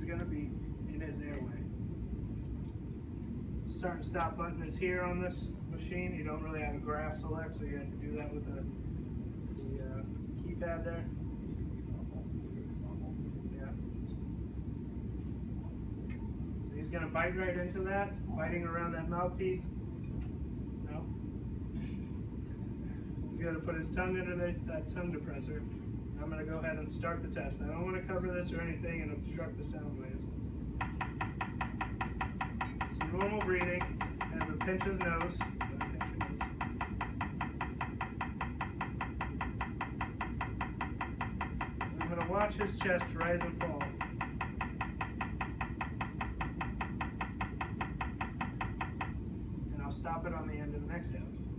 he's going to be in his airway. Start and stop button is here on this machine. You don't really have a graph select, so you have to do that with the, the uh, keypad there. Yeah. So he's going to bite right into that, biting around that mouthpiece. No. He's going to put his tongue under the, that tongue depressor. I'm going to go ahead and start the test. I don't want to cover this or anything and obstruct the sound waves. So normal breathing, and the pinch his nose. I'm going to watch his chest rise and fall. And I'll stop it on the end of the next exhale.